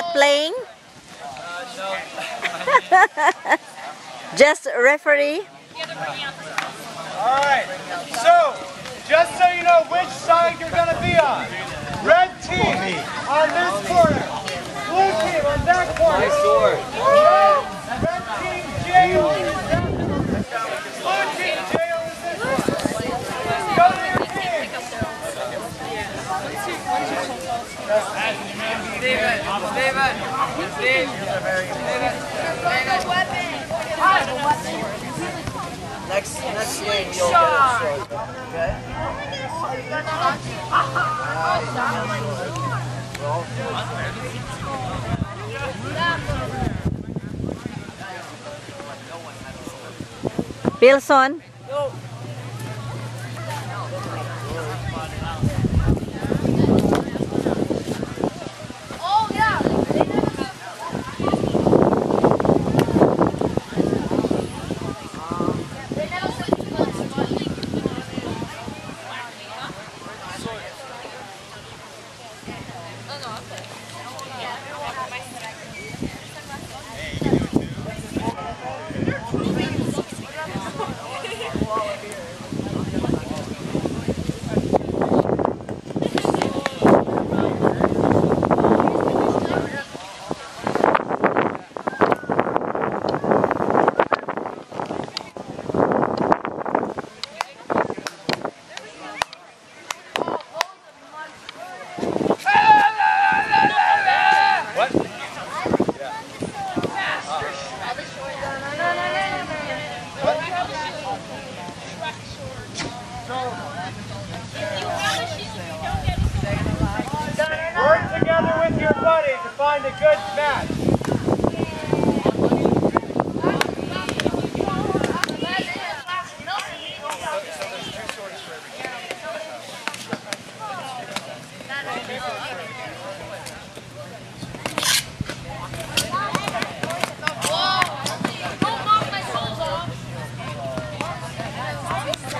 not playing? Just referee? Alright, so, just so you know which side you're going to be on. Red team on this corner. Blue team on that corner. My sword. Red, red team jail is that Blue team jail is this one. Go to your team. Next, next game you'll get a sword. Okay? Pilson? Work good match.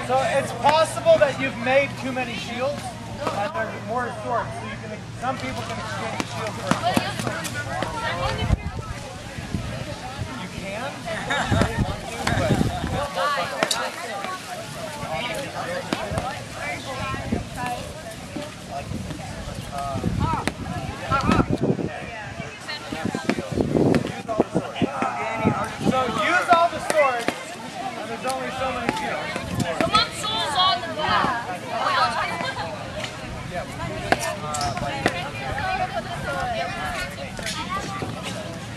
So it's possible that you've made too many shields and there's more swords. So you can, some people can exchange shields for a sword. You can? So use all the swords, and there's only so many shields.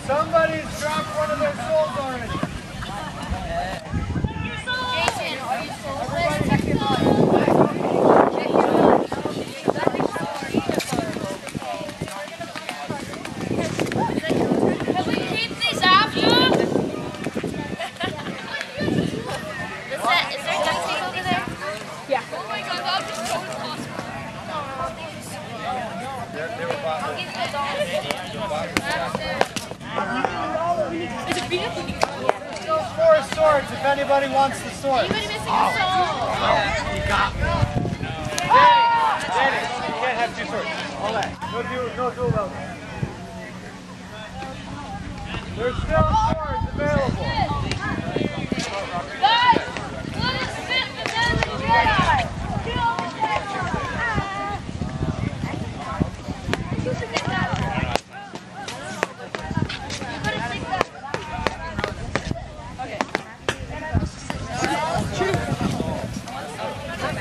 Somebody's dropped one of their souls already. Can we keep these after? Is, that, is there duct tape over there? Yeah. Oh my god, that would be so awesome. Those four swords if anybody wants the sword. Anybody missing a soul? Dennis, you can't have two swords. All that. No dual, no dual welding. There's still swords available. Guys, let us fit the Deadly Jedi!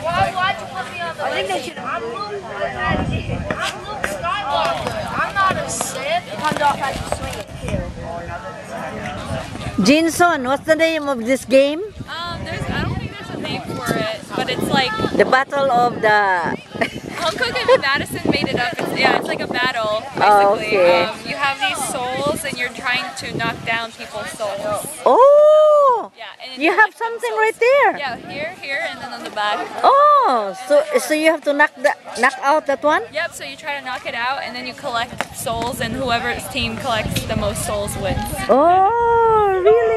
Why, why'd you put me on the I think they should. I'm Luke. I'm Luke Skywalker. I'm not a Sith. Comes off as you swing it Jinson, what's the name of this game? Um, there's, I don't think there's a name for it, but it's like The Battle of the... Hankook and Madison made it up. It's, yeah, it's like a battle, basically. Oh, okay. Um, you have these souls, and you're trying to knock down people's souls. Oh! Yeah, and You have something right there. Yeah, here, here, and then on the back. Oh, so so you have to knock the knock out that one? Yep. So you try to knock it out, and then you collect souls, and whoever's team collects the most souls wins. Oh, really?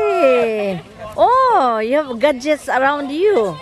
Oh, you have gadgets around you.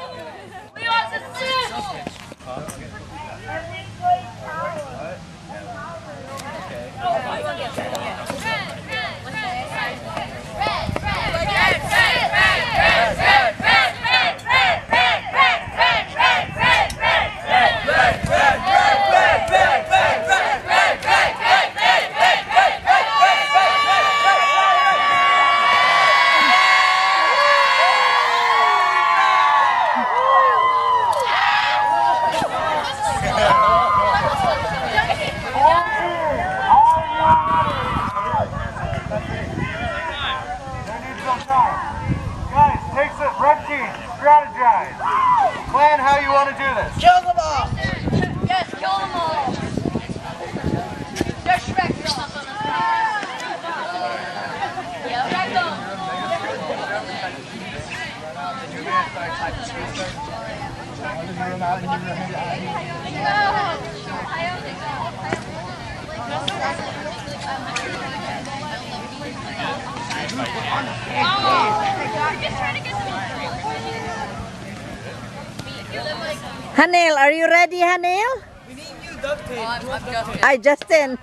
Hanil, are you ready, Hanil? We need new duct tape. Oh, I'm, I'm Justin. I, Justin.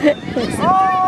oh!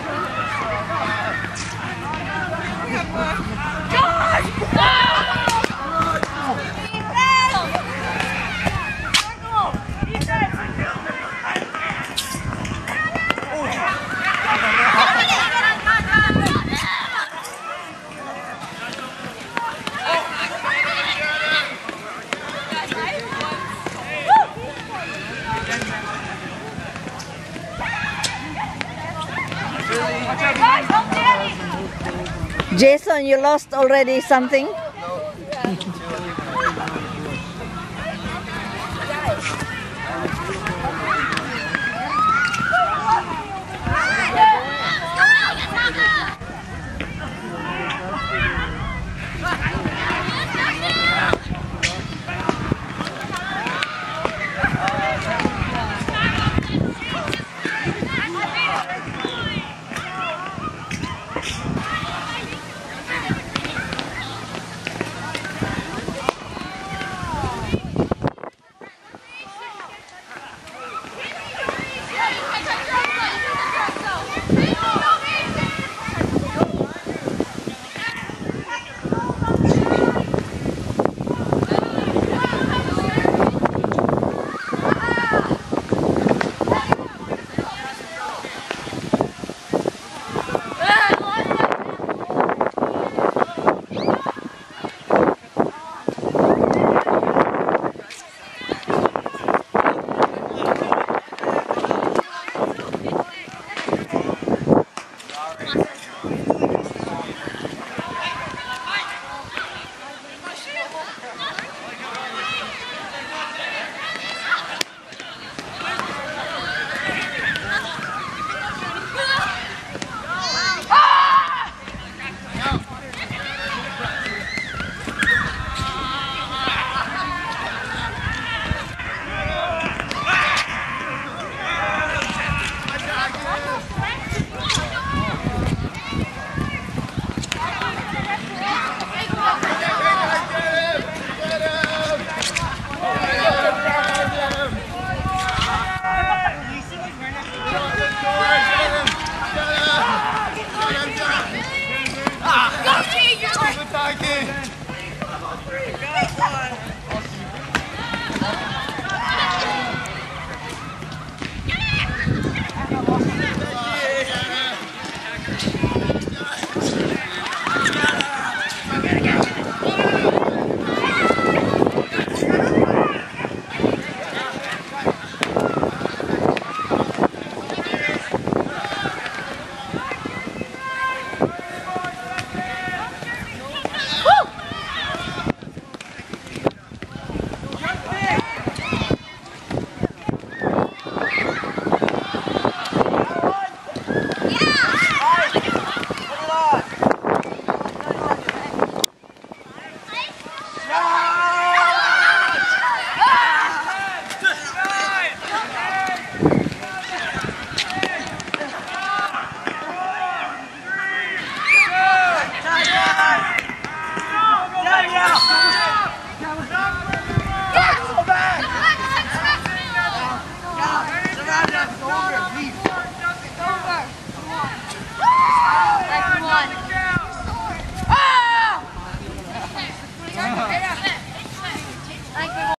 Jason, you lost already something?